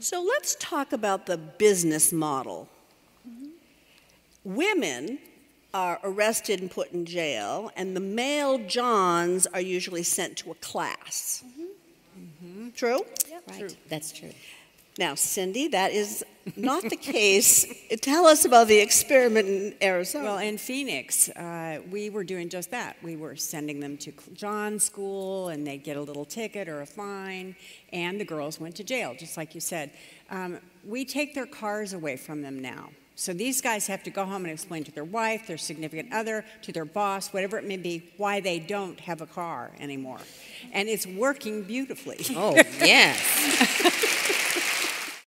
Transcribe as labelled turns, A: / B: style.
A: So let's talk about the business model. Women are arrested and put in jail, and the male Johns are usually sent to a class. Mm-hmm. True?
B: Right, true. that's true.
A: Now, Cindy, that is not the case. Tell us about the experiment in Arizona.
C: Well, in Phoenix, uh, we were doing just that. We were sending them to John School, and they'd get a little ticket or a fine, and the girls went to jail, just like you said. Um, we take their cars away from them now. So these guys have to go home and explain to their wife, their significant other, to their boss, whatever it may be, why they don't have a car anymore. And it's working beautifully.
B: Oh, yes.